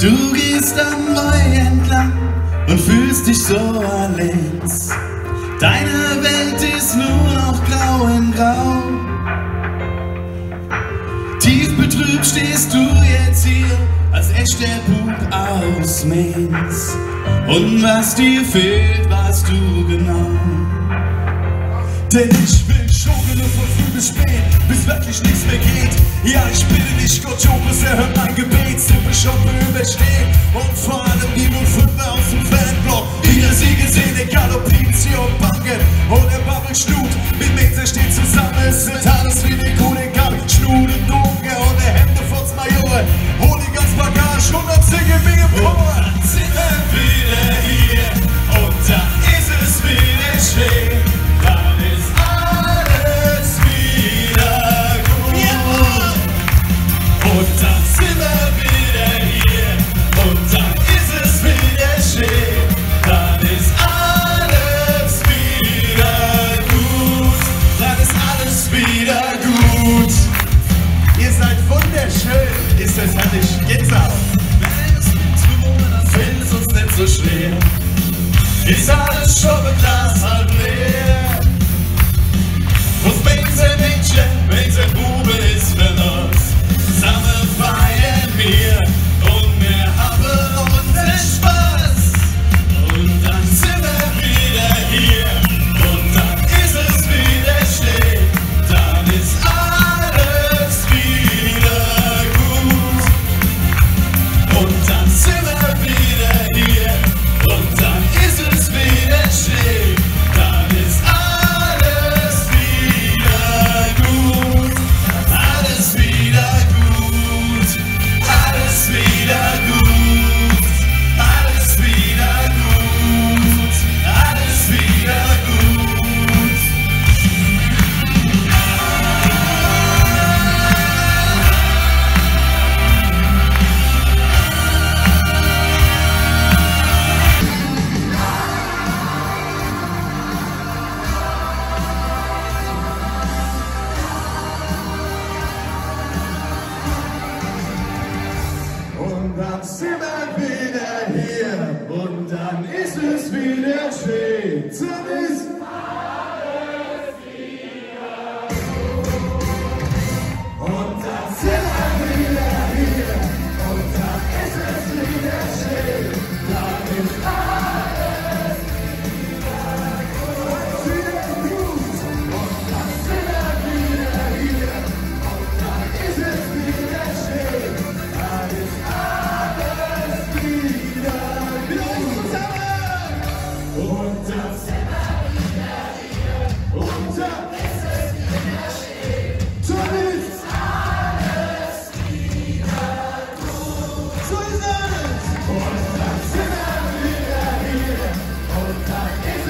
Du gehst am Mai entlang und fühlst dich so allein. Deine Welt ist nur noch grau in grau. Tief betrübt stehst du jetzt hier als echter Bub aus Mainz. Und was dir fehlt, weißt du genau. Denn ich will schuggeln von früh bis spät, bis wirklich nichts mehr geht. Ja, ich bitte dich, Gott, Jobes, er hört mein Gebet, Simple Schoppe überstehen. Und vor allem die 05 aus dem Fanblock, wieder wunderschön. Ist auch. Es nichts bewohnen, dann fällt es uns nicht so schwer. Ist alles schon mit dann sind wir wieder hier und dann ist es wieder schön. Zum Amen.